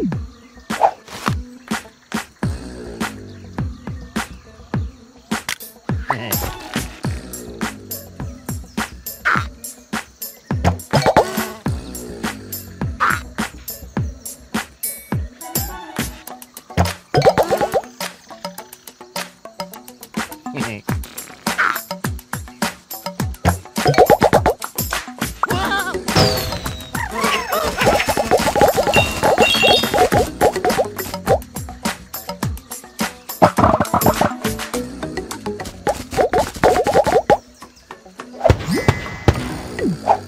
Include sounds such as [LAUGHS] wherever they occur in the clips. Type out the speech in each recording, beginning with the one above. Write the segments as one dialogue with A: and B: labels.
A: Mm-hmm. Thank you.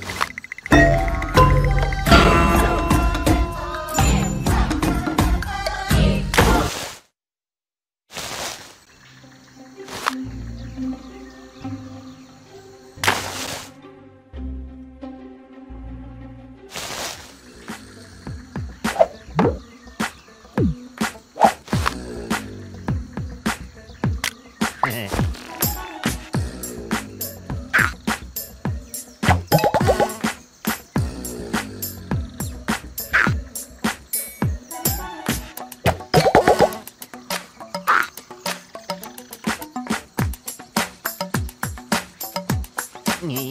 A: に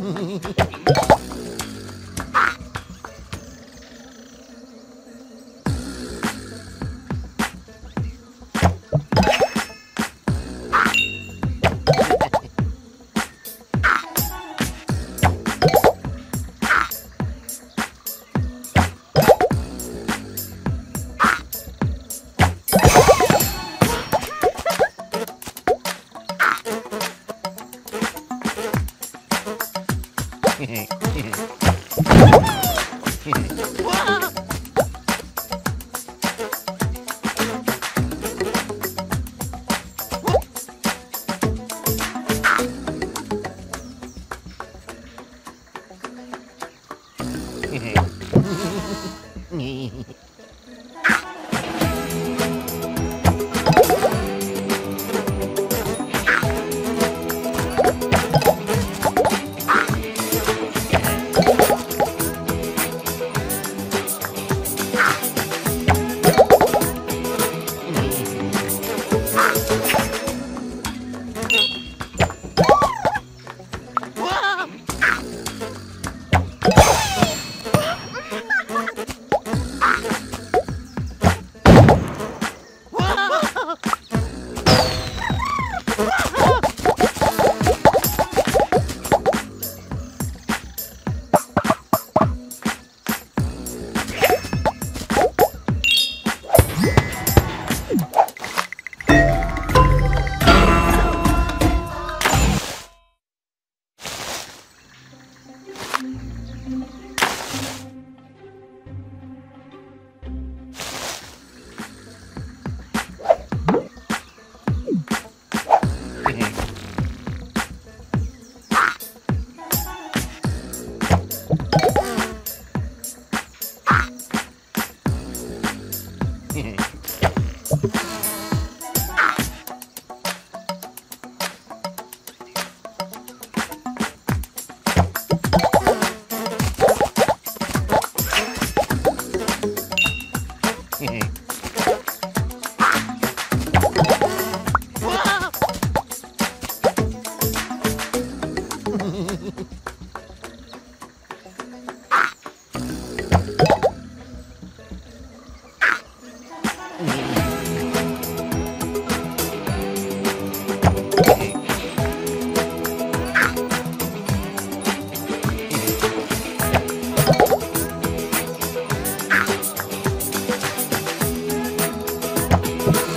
A: Ah! Mm-hmm. Yeah. Mm-hmm. [LAUGHS] Thank you.